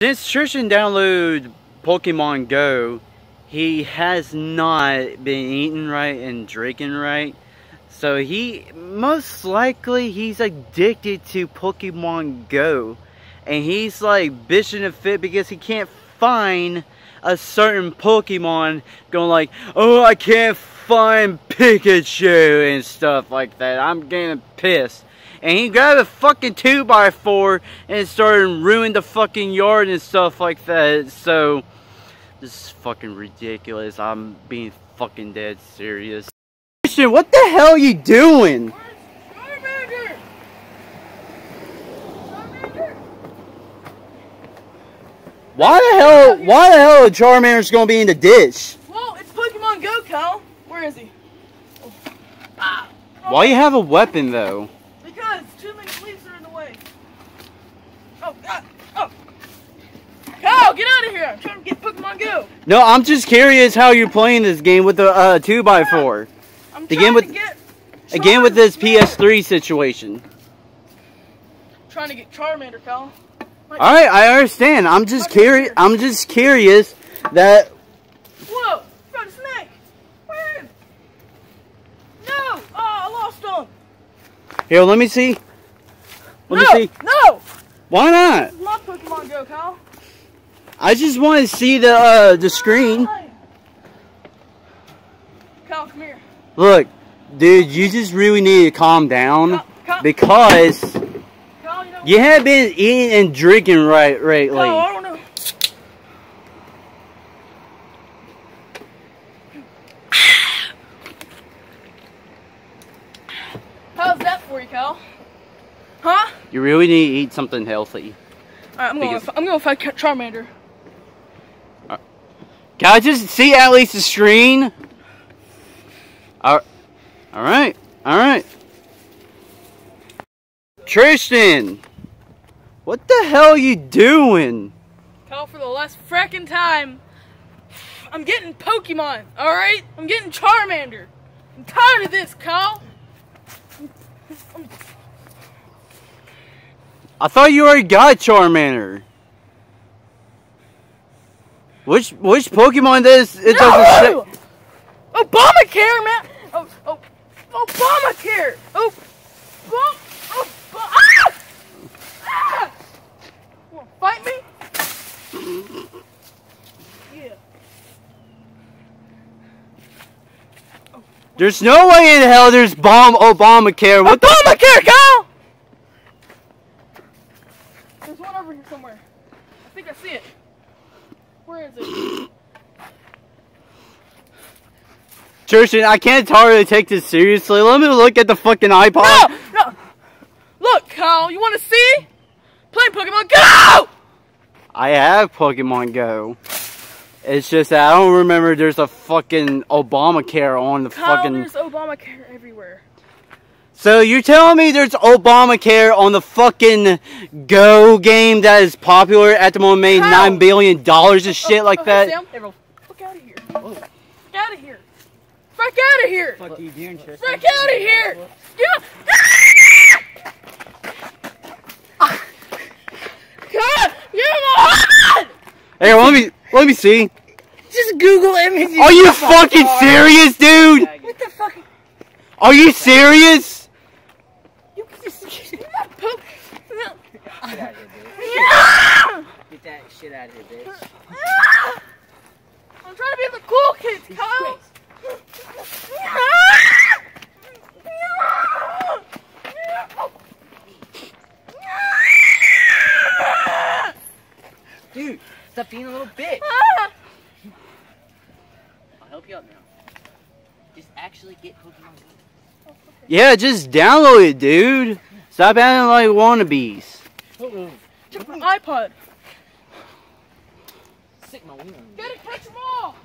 Since Tristan downloaded Pokemon Go, he has not been eating right and drinking right. So he, most likely, he's addicted to Pokemon Go. And he's like bitching a fit because he can't find a certain Pokemon going like, oh, I can't find Pikachu and stuff like that. I'm getting pissed and he grabbed a fucking 2x4 and started ruining the fucking yard and stuff like that. So, this is fucking ridiculous. I'm being fucking dead serious. Christian, what the hell are you doing? Why the hell, why the hell are Charmander's gonna be in the ditch? Well, it's Pokemon Go, Cal. Where is he? Oh. Ah. Why you have a weapon though? Because too many leaves are in the way. Oh, God. Oh. Kyle, get out of here. I'm trying to get Pokemon Go. No, I'm just curious how you're playing this game with the uh, 2x4. I'm again with, Again with this PS3 situation. Trying to get Charmander, Kyle. Alright, I understand. I'm just curious. I'm just curious that. Whoa! Got a snake. Where? No! Oh, I lost him. Here, let me see. Let no, me see. No! Why not? This My Pokemon Go, Kyle. I just want to see the uh, the screen. Kyle, come here. Look, dude, you just really need to calm down Kyle, Kyle. because you, have been eating and drinking right lately. Kyle, I don't know. How's that for you, Kyle? Huh? You really need to eat something healthy. Alright, I'm going. I'm to fight Charmander. Right. Can I just see at least the screen? All right. All right. Tristan, what the hell are you doing? Tell for the last fracking time, I'm getting Pokemon. All right, I'm getting Charmander. I'm tired of this, Kyle. I thought you already got Charmander. Which which Pokemon does it no! doesn't say? Obamacare, man. Oh, oh, Obamacare. Oh, oh, oh, ah! ah! You wanna fight me? yeah. There's no way in hell there's bomb Obamacare. What Obamacare, Kyle? There's one over here somewhere. I think I see it. Where is it? Tristan, I can't hardly take this seriously. Let me look at the fucking iPod. No! No! Look, Kyle, you want to see? Play Pokemon Go! I have Pokemon Go. It's just that I don't remember there's a fucking Obamacare on the Kyle, fucking... there's Obamacare everywhere. So you're telling me there's Obamacare on the fucking Go game that is popular at the moment, made How? nine billion dollars and oh, shit like oh, that? Hey, Sam, hey, fuck out of here! Oh. Fuck out of here! Fuck out of here! Fuck you doing, Tristan? Fuck out of here! Yeah. Ah! God, you're Hey, let me let me see. Just Google images. Are you fucking serious, dude? What the fuck? Are you serious? Get out of here, bitch. Get that shit out of here, bitch. I'm trying to be the cool kids, Kyle. Dude, stop being a little bitch. I'll help you out now. Just actually get Pokemon Go. Yeah, just download it, dude. Stop acting like wannabes. Check my iPod. Sick my wing. Get it, catch them all.